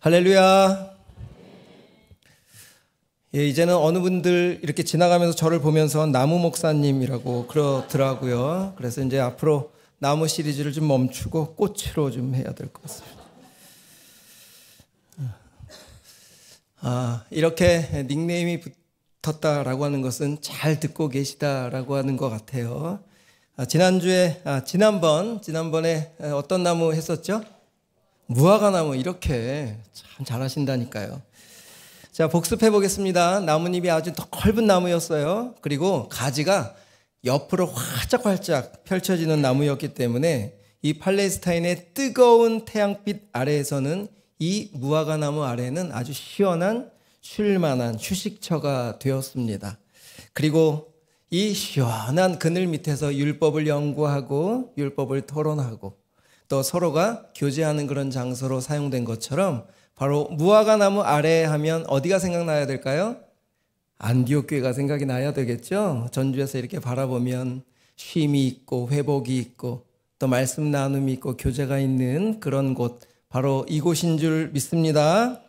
할렐루야. 예, 이제는 어느 분들 이렇게 지나가면서 저를 보면서 나무 목사님이라고 그러더라고요. 그래서 이제 앞으로 나무 시리즈를 좀 멈추고 꽃으로 좀 해야 될 것 같습니다. 아, 이렇게 닉네임이 붙었다라고 하는 것은 잘 듣고 계시다라고 하는 것 같아요. 아, 지난주에, 아, 지난번, 지난번에 어떤 나무 했었죠? 무화과 나무 이렇게 참 잘하신다니까요. 자, 복습해 보겠습니다. 나뭇잎이 아주 넓은 나무였어요. 그리고 가지가 옆으로 활짝활짝 펼쳐지는 나무였기 때문에 이 팔레스타인의 뜨거운 태양빛 아래에서는 이 무화과 나무 아래는 아주 시원한 쉴만한 휴식처가 되었습니다. 그리고 이 시원한 그늘 밑에서 율법을 연구하고 율법을 토론하고 또 서로가 교제하는 그런 장소로 사용된 것처럼 바로 무화과 나무 아래 하면 어디가 생각나야 될까요? 안디옥 교회가 생각이 나야 되겠죠. 전주에서 이렇게 바라보면 쉼이 있고 회복이 있고 또 말씀 나눔이 있고 교제가 있는 그런 곳 바로 이곳인 줄 믿습니다.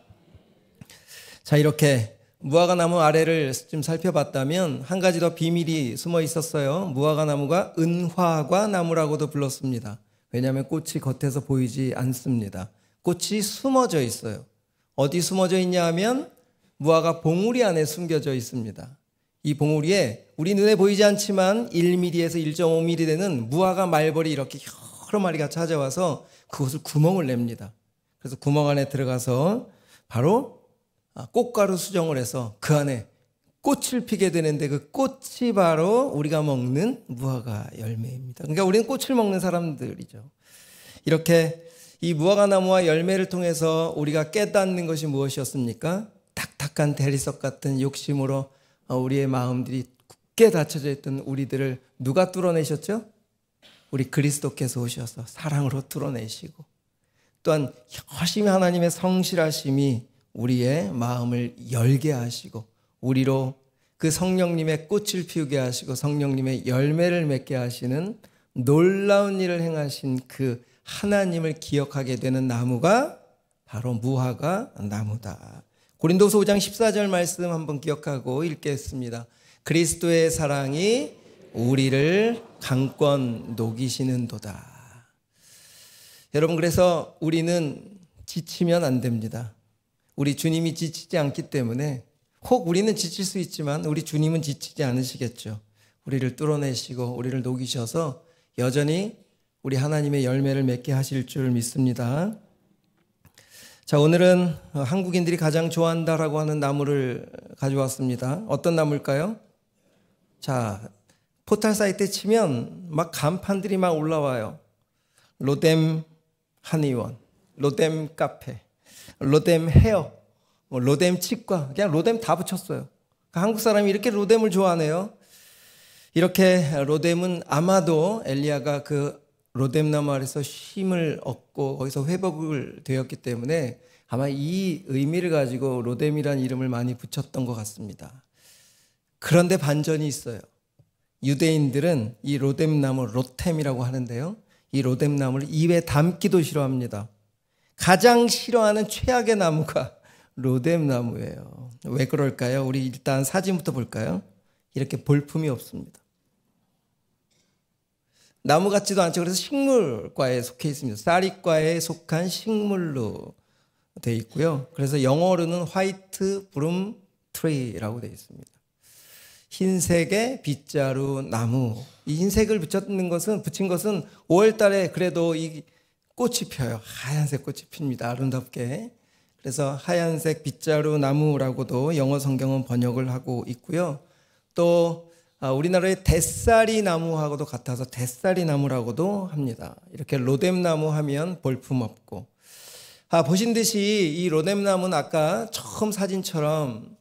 자 이렇게 무화과 나무 아래를 좀 살펴봤다면 한 가지 더 비밀이 숨어 있었어요. 무화과 나무가 은화과 나무라고도 불렀습니다. 왜냐하면 꽃이 겉에서 보이지 않습니다. 꽃이 숨어져 있어요. 어디 숨어져 있냐 하면 무화과 봉우리 안에 숨겨져 있습니다. 이 봉우리에 우리 눈에 보이지 않지만 1mm에서 1.5mm 되는 무화과 말벌이 이렇게 여러 마리가 찾아와서 그것을 구멍을 냅니다. 그래서 구멍 안에 들어가서 바로 아, 꽃가루 수정을 해서 그 안에 꽃을 피게 되는데 그 꽃이 바로 우리가 먹는 무화과 열매입니다. 그러니까 우리는 꽃을 먹는 사람들이죠. 이렇게 이 무화과 나무와 열매를 통해서 우리가 깨닫는 것이 무엇이었습니까? 딱딱한 대리석 같은 욕심으로 어, 우리의 마음들이 굳게 닫혀져 있던 우리들을 누가 뚫어내셨죠? 우리 그리스도께서 오셔서 사랑으로 뚫어내시고 또한 열심히 하나님의 성실하심이 우리의 마음을 열게 하시고 우리로 그 성령님의 꽃을 피우게 하시고 성령님의 열매를 맺게 하시는 놀라운 일을 행하신 그 하나님을 기억하게 되는 나무가 바로 무화과 나무다. 고린도서 5장 14절 말씀 한번 기억하고 읽겠습니다. 그리스도의 사랑이 우리를 강권 녹이시는 도다. 여러분 그래서 우리는 지치면 안 됩니다. 우리 주님이 지치지 않기 때문에 혹 우리는 지칠 수 있지만 우리 주님은 지치지 않으시겠죠. 우리를 뚫어내시고 우리를 녹이셔서 여전히 우리 하나님의 열매를 맺게 하실 줄 믿습니다. 자, 오늘은 한국인들이 가장 좋아한다라고 하는 나무를 가져왔습니다. 어떤 나무일까요? 자, 포탈 사이트에 치면 막 간판들이 막 올라와요. 로뎀 한의원, 로뎀 카페, 로뎀 헤어, 뭐 로뎀 치과, 그냥 로뎀 다 붙였어요. 그러니까 한국 사람이 이렇게 로뎀을 좋아하네요. 이렇게 로뎀은 아마도 엘리야가 그 로뎀 나무 아래서 쉼을 얻고 거기서 회복을 되었기 때문에 아마 이 의미를 가지고 로뎀이라는 이름을 많이 붙였던 것 같습니다. 그런데 반전이 있어요. 유대인들은 이 로뎀 나무 로템이라고 하는데요. 이 로뎀 나무를 입에 담기도 싫어합니다. 가장 싫어하는 최악의 나무가 로뎀 나무예요. 왜 그럴까요? 우리 일단 사진부터 볼까요? 이렇게 볼품이 없습니다. 나무 같지도 않죠. 그래서 식물과에 속해 있습니다. 쌀이과에 속한 식물로 되어 있고요. 그래서 영어로는 화이트 브룸 트리라고 되어 있습니다. 흰색의 빗자루 나무. 이 흰색을 붙였는 것은 붙인 것은 5월 달에 그래도 이 꽃이 펴요. 하얀색 꽃이 핍니다. 아름답게. 그래서 하얀색 빗자루 나무라고도 영어 성경은 번역을 하고 있고요. 또 아, 우리나라의 대싸리 나무하고도 같아서 대싸리 나무라고도 합니다. 이렇게 로뎀 나무 하면 볼품 없고. 아, 보신 듯이 이 로뎀 나무는 아까 처음 사진처럼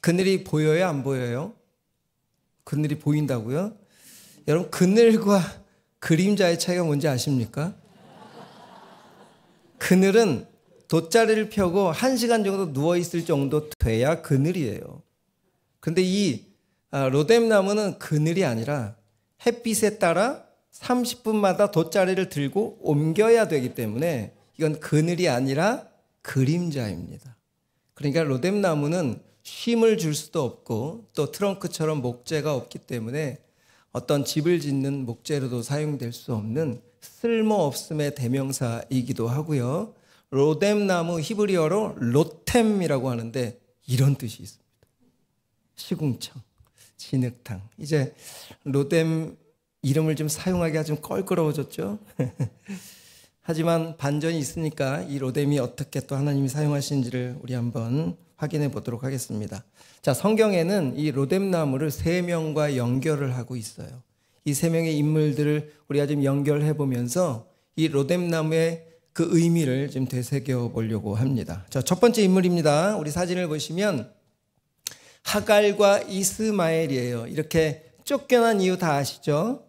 그늘이 보여요? 안 보여요? 그늘이 보인다고요? 여러분, 그늘과 그림자의 차이가 뭔지 아십니까? 그늘은 돗자리를 펴고 한 시간 정도 누워 있을 정도 돼야 그늘이에요. 근데 이 아, 로뎀 나무는 그늘이 아니라 햇빛에 따라 30분마다 돗자리를 들고 옮겨야 되기 때문에 이건 그늘이 아니라 그림자입니다. 그러니까 로뎀나무는 쉼을 줄 수도 없고 또 트렁크처럼 목재가 없기 때문에 어떤 집을 짓는 목재로도 사용될 수 없는 쓸모없음의 대명사이기도 하고요. 로뎀나무 히브리어로 로템이라고 하는데 이런 뜻이 있습니다. 시궁창, 진흙탕. 이제 로뎀 이름을 좀 사용하기가 좀 껄끄러워졌죠. 하지만 반전이 있으니까 이 로뎀이 어떻게 또 하나님이 사용하시는지를 우리 한번 확인해 보도록 하겠습니다. 자, 성경에는 이 로뎀나무를 세 명과 연결을 하고 있어요. 이 세 명의 인물들을 우리가 좀 연결해 보면서 이 로뎀나무의 그 의미를 좀 되새겨 보려고 합니다. 자, 첫 번째 인물입니다. 우리 사진을 보시면 하갈과 이스마엘이에요. 이렇게 쫓겨난 이유 다 아시죠?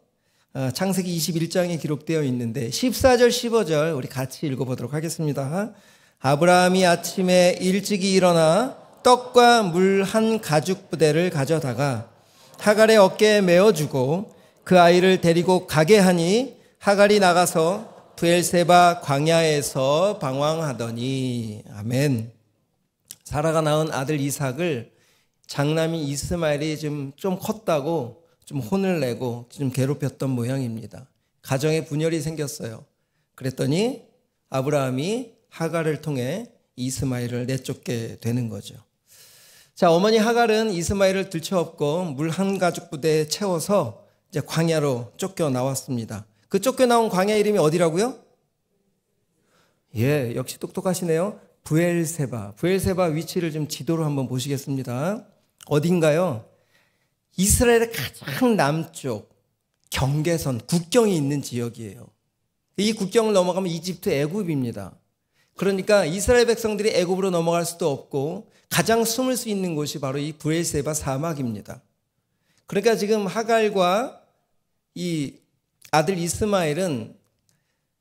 어, 창세기 21장에 기록되어 있는데 14절 15절 우리 같이 읽어보도록 하겠습니다. 아브라함이 아침에 일찍이 일어나 떡과 물 한 가죽 부대를 가져다가 하갈의 어깨에 메어주고 그 아이를 데리고 가게 하니 하갈이 나가서 부엘세바 광야에서 방황하더니 아멘. 사라가 낳은 아들 이삭을 장남이 이스마엘이 좀, 좀 컸다고 좀 혼을 내고 좀 괴롭혔던 모양입니다. 가정에 분열이 생겼어요. 그랬더니 아브라함이 하갈을 통해 이스마엘을 내쫓게 되는 거죠. 자, 어머니 하갈은 이스마엘을 들쳐업고 물 한 가죽 부대에 채워서 이제 광야로 쫓겨 나왔습니다. 그 쫓겨 나온 광야 이름이 어디라고요? 예, 역시 똑똑하시네요. 부엘세바. 부엘세바 위치를 좀 지도로 한번 보시겠습니다. 어딘가요? 이스라엘의 가장 남쪽 경계선, 국경이 있는 지역이에요. 이 국경을 넘어가면 이집트 애굽입니다. 그러니까 이스라엘 백성들이 애굽으로 넘어갈 수도 없고 가장 숨을 수 있는 곳이 바로 이 브엘세바 사막입니다. 그러니까 지금 하갈과 이 아들 이스마엘은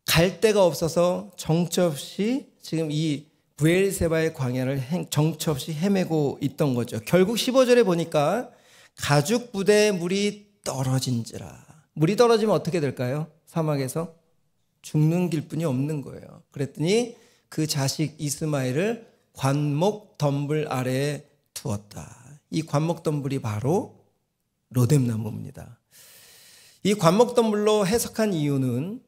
갈 데가 없어서 정처없이 지금 이 브엘세바의 광야를 정처없이 헤매고 있던 거죠. 결국 15절에 보니까 가죽 부대에 물이 떨어진지라. 물이 떨어지면 어떻게 될까요? 사막에서 죽는 길뿐이 없는 거예요. 그랬더니 그 자식 이스마엘을 관목 덤불 아래에 두었다. 이 관목 덤불이 바로 로뎀나무입니다. 이 관목 덤불로 해석한 이유는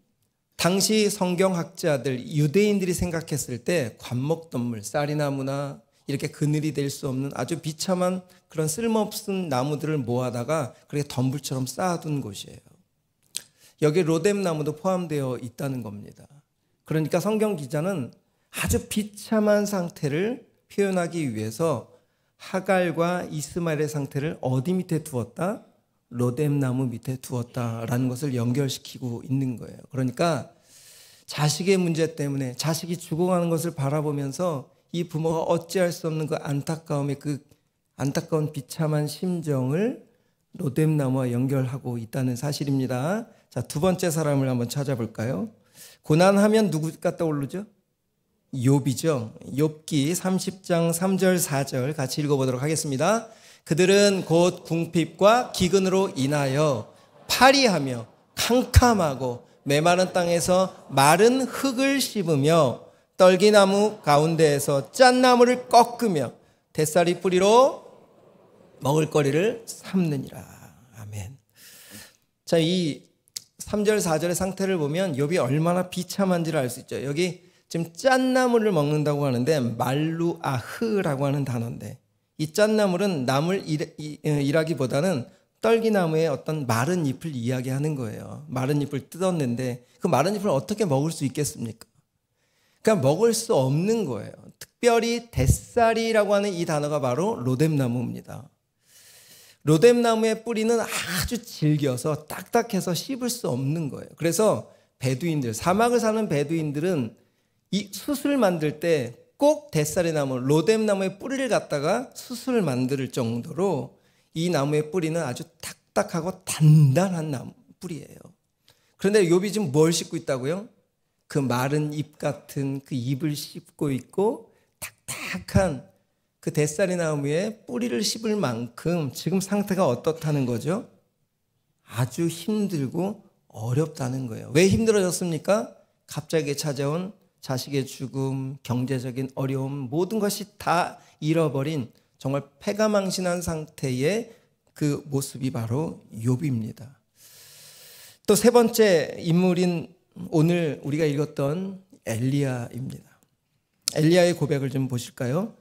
당시 성경학자들 유대인들이 생각했을 때 관목 덤불 쌀이나무나 이렇게 그늘이 될 수 없는 아주 비참한 그런 쓸모없는 나무들을 모아다가 그렇게 덤불처럼 쌓아둔 곳이에요. 여기 로뎀 나무도 포함되어 있다는 겁니다. 그러니까 성경 기자는 아주 비참한 상태를 표현하기 위해서 하갈과 이스마엘의 상태를 어디 밑에 두었다? 로뎀 나무 밑에 두었다라는 것을 연결시키고 있는 거예요. 그러니까 자식의 문제 때문에 자식이 죽어가는 것을 바라보면서 이 부모가 어찌할 수 없는 그 안타까움의 그 안타까운 비참한 심정을 로뎀 나무와 연결하고 있다는 사실입니다. 자, 두 번째 사람을 한번 찾아볼까요? 고난하면 누구가 떠오르죠? 욥이죠. 욥기 30장 3절 4절 같이 읽어 보도록 하겠습니다. 그들은 곧 궁핍과 기근으로 인하여 파리하며 캄캄하고 메마른 땅에서 마른 흙을 씹으며 떨기나무 가운데에서 짠나무를 꺾으며 뱃살이 뿌리로 먹을거리를 삼느니라. 아멘. 자, 이 3절, 4절의 상태를 보면 욥이 얼마나 비참한지를 알 수 있죠. 여기 지금 짠나무를 먹는다고 하는데 말루아흐라고 하는 단어인데 이 짠나물은 나물 일하기보다는 떨기나무의 어떤 마른 잎을 이야기하는 거예요. 마른 잎을 뜯었는데 그 마른 잎을 어떻게 먹을 수 있겠습니까? 그러니까 먹을 수 없는 거예요. 특별히 뱃살이라고 하는 이 단어가 바로 로뎀나무입니다. 로뎀나무의 뿌리는 아주 질겨서 딱딱해서 씹을 수 없는 거예요. 그래서 베두인들, 사막을 사는 베두인들은 이 숯을 만들 때 꼭 뱃살의 나무, 로뎀 나무의 뿌리를 갖다가 숯을 만들 정도로 이 나무의 뿌리는 아주 딱딱하고 단단한 나무 뿌리예요. 그런데 욥이 지금 뭘 씹고 있다고요? 그 마른 잎 같은 그 잎을 씹고 있고 딱딱한 그 대살이 나무에 뿌리를 씹을 만큼 지금 상태가 어떻다는 거죠? 아주 힘들고 어렵다는 거예요. 왜 힘들어졌습니까? 갑자기 찾아온 자식의 죽음, 경제적인 어려움, 모든 것이 다 잃어버린 정말 패가망신한 상태의 그 모습이 바로 욥입니다. 또 세 번째 인물인 오늘 우리가 읽었던 엘리야입니다. 엘리야의 고백을 좀 보실까요?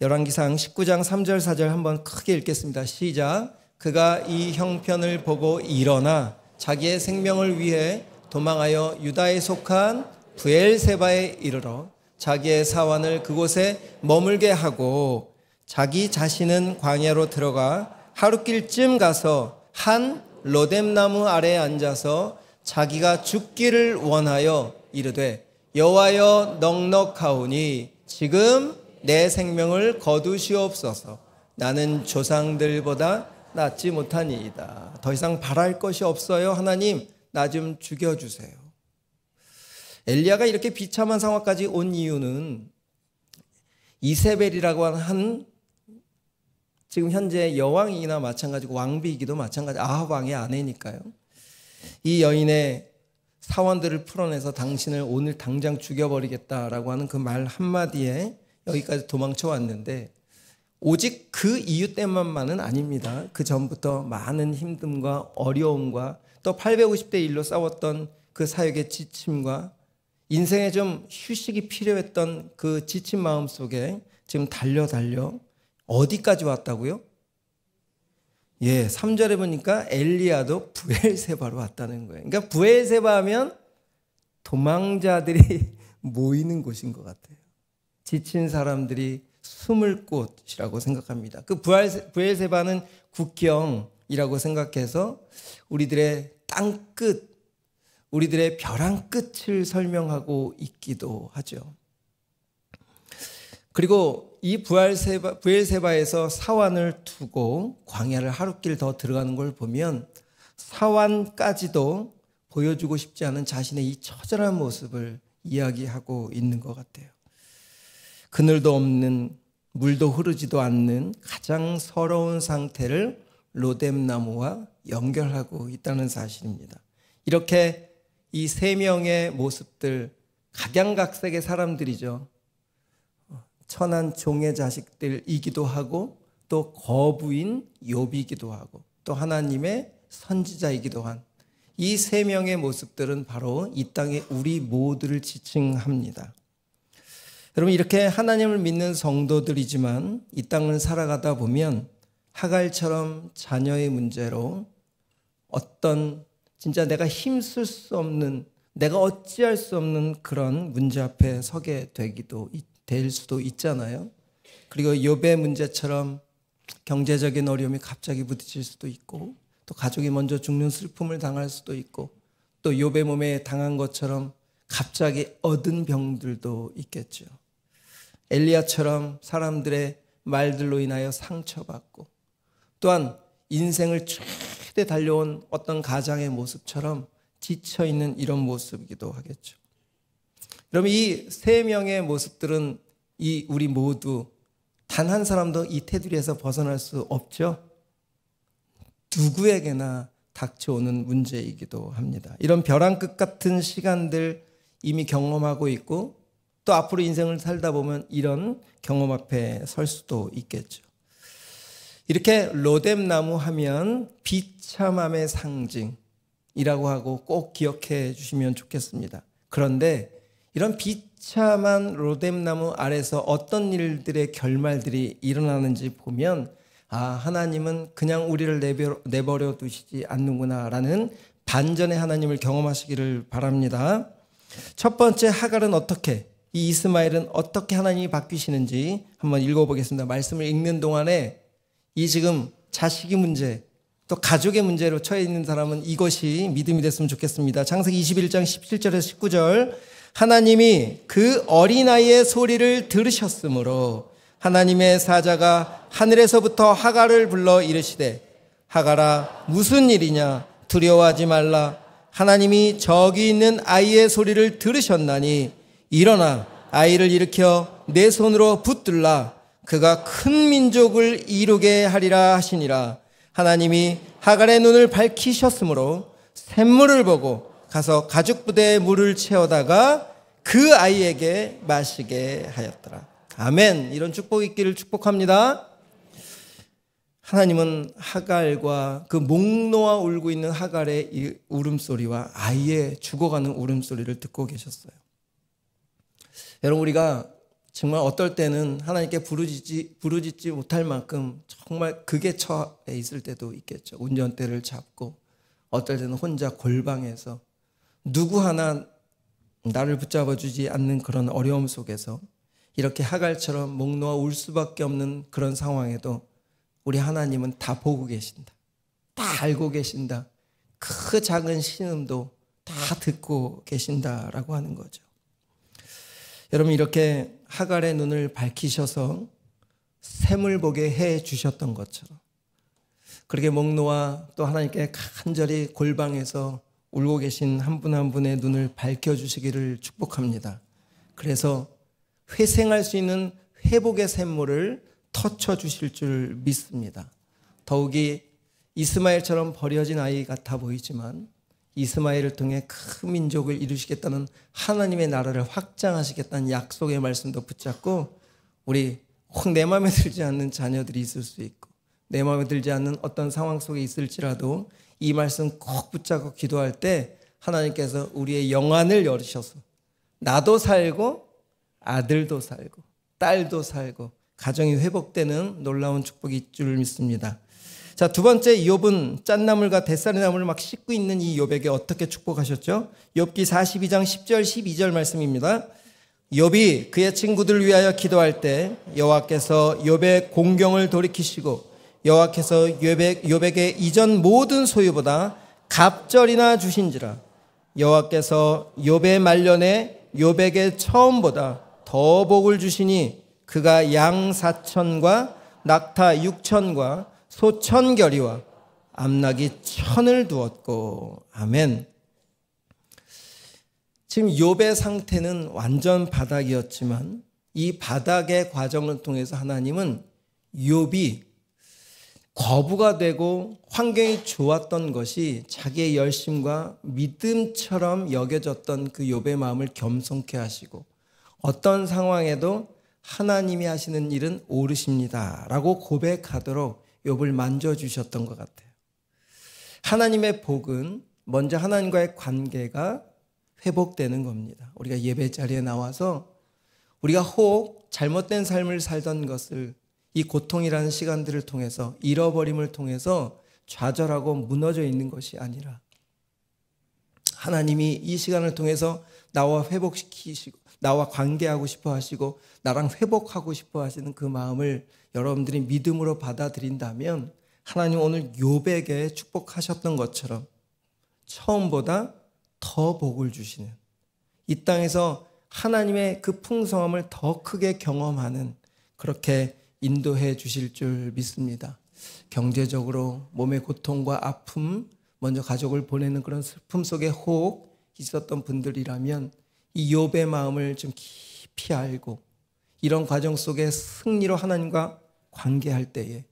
열왕기상 19장 3절 4절 한번 크게 읽겠습니다. 시작. 그가 이 형편을 보고 일어나 자기의 생명을 위해 도망하여 유다에 속한 부엘세바에 이르러 자기의 사원을 그곳에 머물게 하고 자기 자신은 광야로 들어가 하루길쯤 가서 한 로뎀나무 아래에 앉아서 자기가 죽기를 원하여 이르되 여호와여 넉넉하오니 지금 내 생명을 거두시옵소서. 나는 조상들보다 낫지 못하니이다. 더 이상 바랄 것이 없어요. 하나님 나 좀 죽여주세요 엘리야가 이렇게 비참한 상황까지 온 이유는 이세벨이라고 한 지금 현재 여왕이나 마찬가지고 왕비이기도 마찬가지 아합 왕의 아내니까요. 이 여인의 사원들을 풀어내서 당신을 오늘 당장 죽여버리겠다라고 하는 그 말 한마디에 여기까지 도망쳐 왔는데 오직 그 이유 때문만은 아닙니다. 그 전부터 많은 힘듦과 어려움과 또 850대 1로 싸웠던 그 사역의 지침과 인생에 좀 휴식이 필요했던 그 지친 마음 속에 지금 달려 달려 어디까지 왔다고요? 예, 3절에 보니까 엘리야도 부엘세바로 왔다는 거예요. 그러니까 부엘세바 하면 도망자들이 모이는 곳인 것 같아요. 지친 사람들이 숨을 곳이라고 생각합니다. 그 부엘세바는 국경이라고 생각해서 우리들의 땅끝, 우리들의 벼랑 끝을 설명하고 있기도 하죠. 그리고 이 부엘세바, 부엘세바에서 사환을 두고 광야를 하루길 더 들어가는 걸 보면 사환까지도 보여주고 싶지 않은 자신의 이 처절한 모습을 이야기하고 있는 것 같아요. 그늘도 없는 물도 흐르지도 않는 가장 서러운 상태를 로뎀나무와 연결하고 있다는 사실입니다. 이렇게 이 세 명의 모습들 각양각색의 사람들이죠. 천한 종의 자식들이기도 하고 또 거부인 욥이기도 하고 또 하나님의 선지자이기도 한 이 세 명의 모습들은 바로 이 땅의 우리 모두를 지칭합니다. 여러분 이렇게 하나님을 믿는 성도들이지만 이 땅을 살아가다 보면 하갈처럼 자녀의 문제로 어떤 진짜 내가 힘쓸 수 없는 내가 어찌할 수 없는 그런 문제 앞에 서게 되기도 될 수도 있잖아요. 그리고 욥의 문제처럼 경제적인 어려움이 갑자기 부딪힐 수도 있고 또 가족이 먼저 죽는 슬픔을 당할 수도 있고 또 욥의 몸에 당한 것처럼 갑자기 얻은 병들도 있겠죠. 엘리야처럼 사람들의 말들로 인하여 상처받고 또한 인생을 최대 달려온 어떤 가장의 모습처럼 지쳐 있는 이런 모습이기도 하겠죠. 여러분 이세 명의 모습들은 이 우리 모두 단 한 사람도 이 테두리에서 벗어날 수 없죠. 누구에게나 닥쳐오는 문제이기도 합니다. 이런 벼랑 끝 같은 시간들 이미 경험하고 있고 또 앞으로 인생을 살다 보면 이런 경험 앞에 설 수도 있겠죠. 이렇게 로뎀나무 하면 비참함의 상징이라고 하고 꼭 기억해 주시면 좋겠습니다. 그런데 이런 비참한 로뎀나무 아래서 어떤 일들의 결말들이 일어나는지 보면 아, 하나님은 그냥 우리를 내버려 두시지 않는구나라는 반전의 하나님을 경험하시기를 바랍니다. 첫 번째 하갈은 어떻게 이 이스마엘은 어떻게 하나님이 바뀌시는지 한번 읽어보겠습니다. 말씀을 읽는 동안에 이 지금 자식의 문제, 또 가족의 문제로 처해 있는 사람은 이것이 믿음이 됐으면 좋겠습니다. 창세기 21장 17절에서 19절. 하나님이 그 어린아이의 소리를 들으셨으므로 하나님의 사자가 하늘에서부터 하가를 불러 이르시되 하가라 무슨 일이냐 두려워하지 말라 하나님이 저기 있는 아이의 소리를 들으셨나니 일어나 아이를 일으켜 내 손으로 붙들라 그가 큰 민족을 이루게 하리라 하시니라. 하나님이 하갈의 눈을 밝히셨으므로 샘물을 보고 가서 가죽 부대에 물을 채워다가 그 아이에게 마시게 하였더라. 아멘. 이런 축복 있기를 축복합니다. 하나님은 하갈과 그 목 놓아 울고 있는 하갈의 이 울음소리와 아이의 죽어가는 울음소리를 듣고 계셨어요. 여러분 우리가 정말 어떨 때는 하나님께 부르짖지, 부르짖지 못할 만큼 정말 극에 처해 있을 때도 있겠죠. 운전대를 잡고 어떨 때는 혼자 골방에서 누구 하나 나를 붙잡아 주지 않는 그런 어려움 속에서 이렇게 하갈처럼 목 놓아 울 수밖에 없는 그런 상황에도 우리 하나님은 다 보고 계신다. 다 알고 계신다. 그 작은 신음도 다 듣고 계신다라고 하는 거죠. 여러분 이렇게 하갈의 눈을 밝히셔서 샘을 보게 해 주셨던 것처럼 그렇게 목 놓아 또 하나님께 간절히 골방에서 울고 계신 한 분한 한 분의 눈을 밝혀 주시기를 축복합니다. 그래서 회생할 수 있는 회복의 샘물을 터쳐 주실 줄 믿습니다. 더욱이 이스마엘처럼 버려진 아이 같아 보이지만 이스마엘을 통해 큰 민족을 이루시겠다는 하나님의 나라를 확장하시겠다는 약속의 말씀도 붙잡고 우리 혹 내 마음에 들지 않는 자녀들이 있을 수 있고 내 마음에 들지 않는 어떤 상황 속에 있을지라도 이 말씀 꼭 붙잡고 기도할 때 하나님께서 우리의 영안을 열으셔서 나도 살고 아들도 살고 딸도 살고 가정이 회복되는 놀라운 축복이 있을 줄 믿습니다. 자, 두 번째 욥은 짠나물과 대살의 나물을 막 씻고 있는 이 욥에게 어떻게 축복하셨죠? 욥기 42장 10절 12절 말씀입니다. 욥이 그의 친구들을 위하여 기도할 때 여호와께서 욥의 공경을 돌이키시고 여호와께서 욥에, 욥에게 이전 모든 소유보다 갑절이나 주신지라 여호와께서 욥의 말년에 욥에게 처음보다 더 복을 주시니 그가 양 사천과 낙타 육천과 소천 결이와 암낙이 천을 두었고 아멘. 지금 욥의 상태는 완전 바닥이었지만 이 바닥의 과정을 통해서 하나님은 욥이 거부가 되고 환경이 좋았던 것이 자기의 열심과 믿음처럼 여겨졌던 그 욥의 마음을 겸손케 하시고 어떤 상황에도 하나님이 하시는 일은 옳으십니다라고 고백하도록 욥을 만져 주셨던 것 같아요. 하나님의 복은 먼저 하나님과의 관계가 회복되는 겁니다. 우리가 예배 자리에 나와서 우리가 혹 잘못된 삶을 살던 것을 이 고통이라는 시간들을 통해서 잃어버림을 통해서 좌절하고 무너져 있는 것이 아니라 하나님이 이 시간을 통해서 나와 회복시키시고 나와 관계하고 싶어 하시고 나랑 회복하고 싶어 하시는 그 마음을 여러분들이 믿음으로 받아들인다면 하나님 오늘 요백에 축복하셨던 것처럼 처음보다 더 복을 주시는 이 땅에서 하나님의 그 풍성함을 더 크게 경험하는 그렇게 인도해 주실 줄 믿습니다. 경제적으로 몸의 고통과 아픔, 먼저 가족을 보내는 그런 슬픔 속에 혹 있었던 분들이라면 이 욥의 마음을 좀 깊이 알고 이런 과정 속에 승리로 하나님과 관계할 때에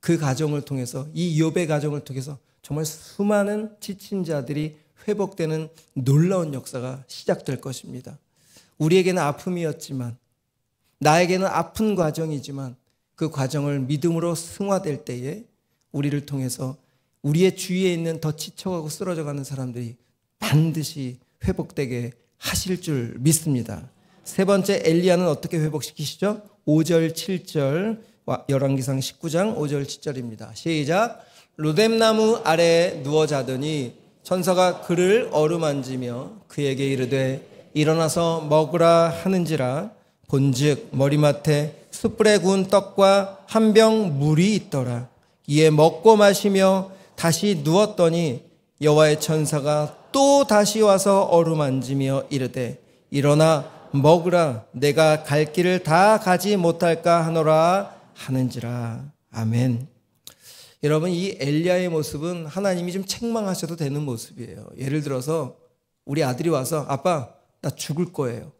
그 과정을 통해서 이 욥의 과정을 통해서 정말 수많은 지친 자들이 회복되는 놀라운 역사가 시작될 것입니다. 우리에게는 아픔이었지만 나에게는 아픈 과정이지만 그 과정을 믿음으로 승화될 때에 우리를 통해서 우리의 주위에 있는 더 지쳐가고 쓰러져가는 사람들이 반드시 회복되게 하실 줄 믿습니다. 세 번째 엘리야는 어떻게 회복시키시죠? 5절 7절 열왕기상 19장 5절 7절입니다. 시작. 루뎀나무 아래에 누워 자더니 천사가 그를 어루만지며 그에게 이르되 일어나서 먹으라 하는지라 본즉 머리맡에 숯불에 구운 떡과 한 병 물이 있더라. 이에 먹고 마시며 다시 누웠더니 여호와의 천사가 또 다시 와서 어루만지며 이르되 일어나 먹으라 내가 갈 길을 다 가지 못할까 하노라 하는지라 아멘. 여러분 이 엘리야의 모습은 하나님이 좀 책망하셔도 되는 모습이에요. 예를 들어서 우리 아들이 와서 아빠 나 죽을 거예요.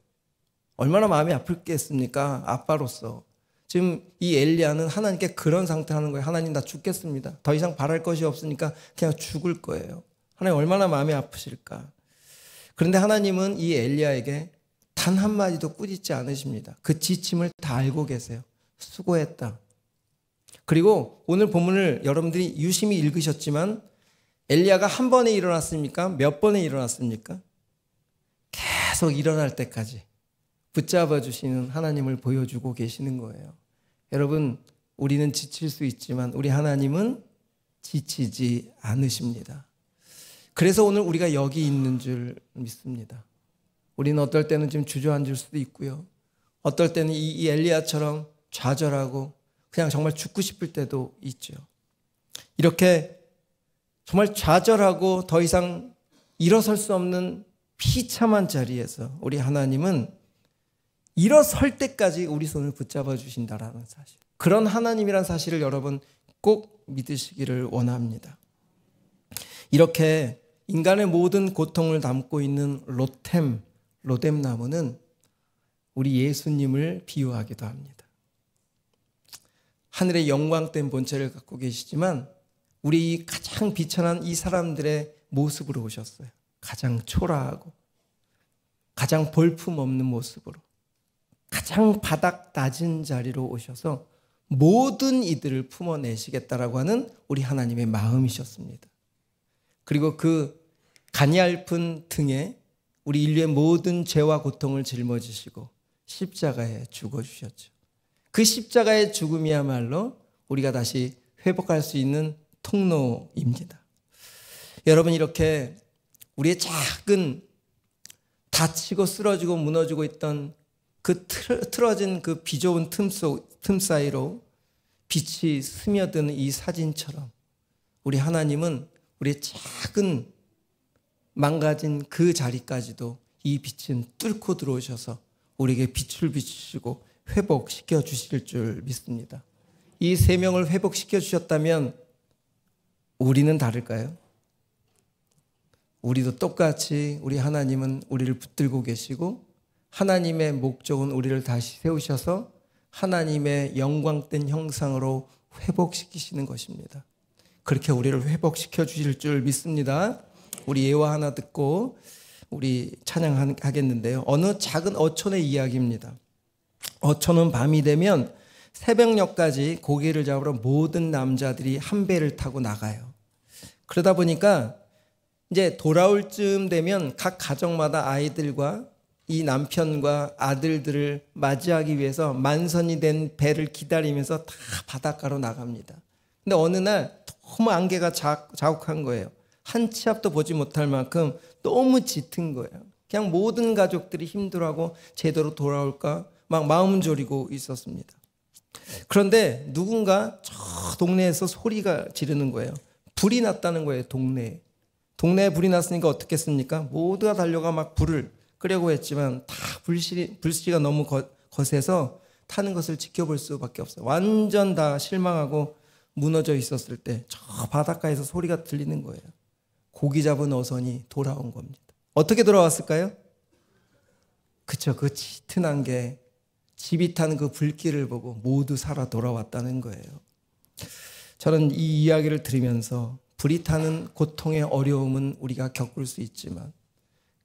얼마나 마음이 아플겠습니까? 아빠로서. 지금 이 엘리야는 하나님께 그런 상태 하는 거예요. 하나님 나 죽겠습니다. 더 이상 바랄 것이 없으니까 그냥 죽을 거예요. 하나님 얼마나 마음이 아프실까? 그런데 하나님은 이 엘리야에게 다단 한마디도 꾸짖지 않으십니다. 그 지침을 다 알고 계세요. 수고했다. 그리고 오늘 본문을 여러분들이 유심히 읽으셨지만 엘리야가 한 번에 일어났습니까? 몇 번에 일어났습니까? 계속 일어날 때까지 붙잡아 주시는 하나님을 보여주고 계시는 거예요. 여러분, 우리는 지칠 수 있지만 우리 하나님은 지치지 않으십니다. 그래서 오늘 우리가 여기 있는 줄 믿습니다. 우리는 어떨 때는 지금 주저앉을 수도 있고요. 어떨 때는 이, 엘리야처럼 좌절하고 그냥 정말 죽고 싶을 때도 있죠. 이렇게 정말 좌절하고 더 이상 일어설 수 없는 비참한 자리에서 우리 하나님은 일어설 때까지 우리 손을 붙잡아 주신다라는 사실. 그런 하나님이란 사실을 여러분 꼭 믿으시기를 원합니다. 이렇게 인간의 모든 고통을 담고 있는 로템, 로뎀 나무는 우리 예수님을 비유하기도 합니다. 하늘의 영광된 본체를 갖고 계시지만 우리 가장 비천한 이 사람들의 모습으로 오셨어요. 가장 초라하고 가장 볼품 없는 모습으로 가장 바닥 낮은 자리로 오셔서 모든 이들을 품어내시겠다라고 하는 우리 하나님의 마음이셨습니다. 그리고 그 가냘픈 등에 우리 인류의 모든 죄와 고통을 짊어지시고 십자가에 죽어주셨죠. 그 십자가의 죽음이야말로 우리가 다시 회복할 수 있는 통로입니다. 여러분 이렇게 우리의 작은 다치고 쓰러지고 무너지고 있던 그 틀어진 그 비좁은 틈 속, 틈 사이로 빛이 스며드는 이 사진처럼 우리 하나님은 우리의 작은 망가진 그 자리까지도 이 빛은 뚫고 들어오셔서 우리에게 빛을 비추시고 회복시켜 주실 줄 믿습니다. 이 세 명을 회복시켜 주셨다면 우리는 다를까요? 우리도 똑같이 우리 하나님은 우리를 붙들고 계시고 하나님의 목적은 우리를 다시 세우셔서 하나님의 영광된 형상으로 회복시키시는 것입니다. 그렇게 우리를 회복시켜 주실 줄 믿습니다. 우리 예화 하나 듣고 우리 찬양하겠는데요. 어느 작은 어촌의 이야기입니다. 어촌은 밤이 되면 새벽녘까지 고기를 잡으러 모든 남자들이 한 배를 타고 나가요. 그러다 보니까 이제 돌아올 쯤 되면 각 가정마다 아이들과 이 남편과 아들들을 맞이하기 위해서 만선이 된 배를 기다리면서 다 바닷가로 나갑니다. 근데 어느 날 너무 안개가 자욱한 거예요. 한 치 앞도 보지 못할 만큼 너무 짙은 거예요. 그냥 모든 가족들이 힘들어하고 제대로 돌아올까 막 마음 졸이고 있었습니다. 그런데 누군가 저 동네에서 소리가 지르는 거예요. 불이 났다는 거예요, 동네에. 동네에 불이 났으니까 어떻겠습니까? 모두가 달려가 막 불을 끄려고 했지만 다 불씨, 불씨가 너무 거, 거세서 타는 것을 지켜볼 수밖에 없어요. 완전 다 실망하고 무너져 있었을 때 저 바닷가에서 소리가 들리는 거예요. 고기 잡은 어선이 돌아온 겁니다. 어떻게 돌아왔을까요? 그쵸. 그 짙은 안개, 집이 타는 그 불길을 보고 모두 살아 돌아왔다는 거예요. 저는 이 이야기를 들으면서 불이 타는 고통의 어려움은 우리가 겪을 수 있지만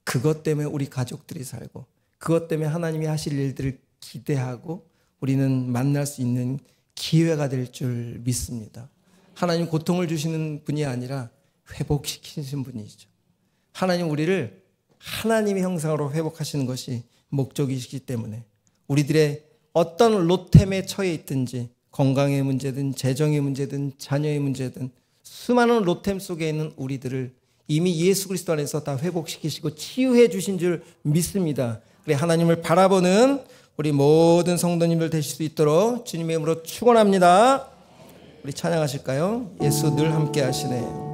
그것 때문에 우리 가족들이 살고 그것 때문에 하나님이 하실 일들을 기대하고 우리는 만날 수 있는 기회가 될 줄 믿습니다. 하나님 고통을 주시는 분이 아니라 회복시키신 분이죠. 하나님 우리를 하나님의 형상으로 회복하시는 것이 목적이시기 때문에 우리들의 어떤 로템에 처해 있든지 건강의 문제든 재정의 문제든 자녀의 문제든 수많은 로템 속에 있는 우리들을 이미 예수 그리스도 안에서 다 회복시키시고 치유해 주신 줄 믿습니다. 그래 하나님을 바라보는 우리 모든 성도님들 되실 수 있도록 주님의 이름으로 축원합니다. 우리 찬양하실까요? 예수 늘 함께 하시네.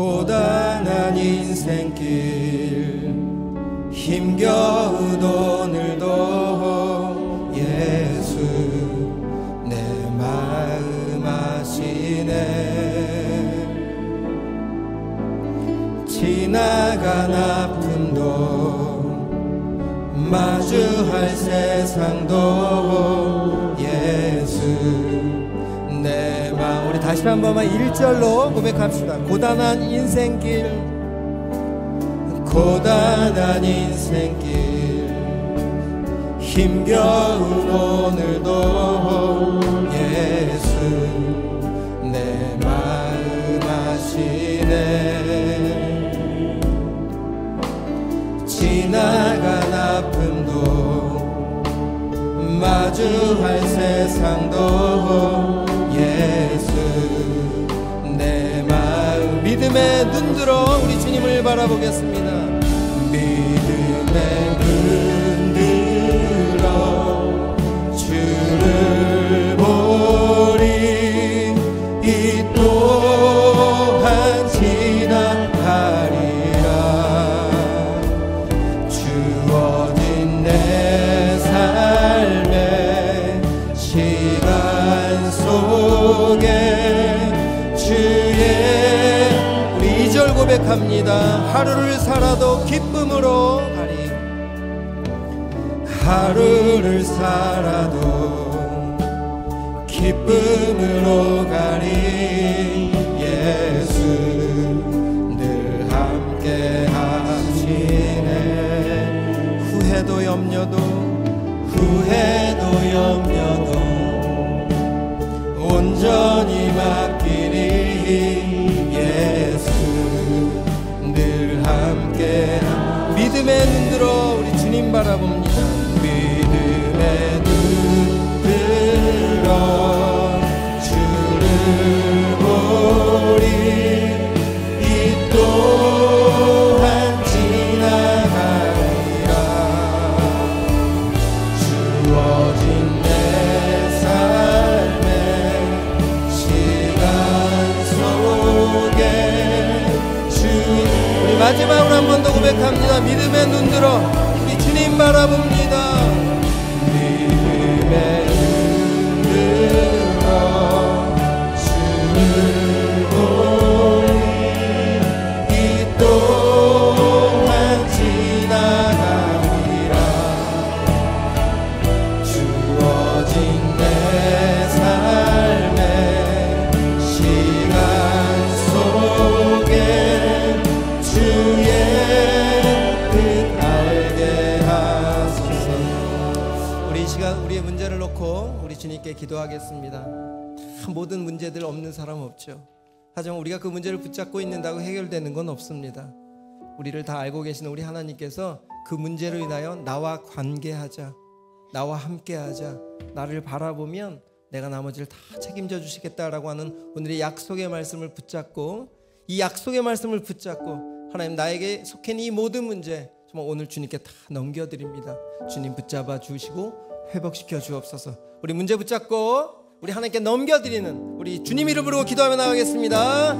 고단한 인생길 힘겨운 오늘도 예수 내 마음 아시네. 지나간 아픔도 마주할 세상도 다시 한 번만 1절로 고백합시다. 고단한 인생길. 고단한 인생길. 힘겨운 오늘도 예수 내 마음 아시네. 지나간 아픔도 마주할 세상도 믿음의 눈 들어 우리 주님을 바라보겠습니다. 믿음의 하루를 살아도 기쁨으로 가리. 하루를 살아도 기쁨으로 가리. 예수 늘 함께 하시네. 후회도 염려도 후회도 염려도 온전 고백합니다. 믿음의 눈 들어 우리 주님 바라봅니다 주님께 기도하겠습니다. 다 모든 문제들 없는 사람 없죠. 하지만 우리가 그 문제를 붙잡고 있는다고 해결되는 건 없습니다. 우리를 다 알고 계시는 우리 하나님께서 그 문제로 인하여 나와 관계하자 나와 함께하자 나를 바라보면 내가 나머지를 다 책임져 주시겠다라고 하는 오늘의 약속의 말씀을 붙잡고 이 약속의 말씀을 붙잡고 하나님 나에게 있는 이 모든 문제 정말 오늘 주님께 다 넘겨드립니다. 주님 붙잡아 주시고 회복시켜 주옵소서 우리 문제 붙잡고 우리 하나님께 넘겨드리는 우리 주님 이름으로 기도하며 나가겠습니다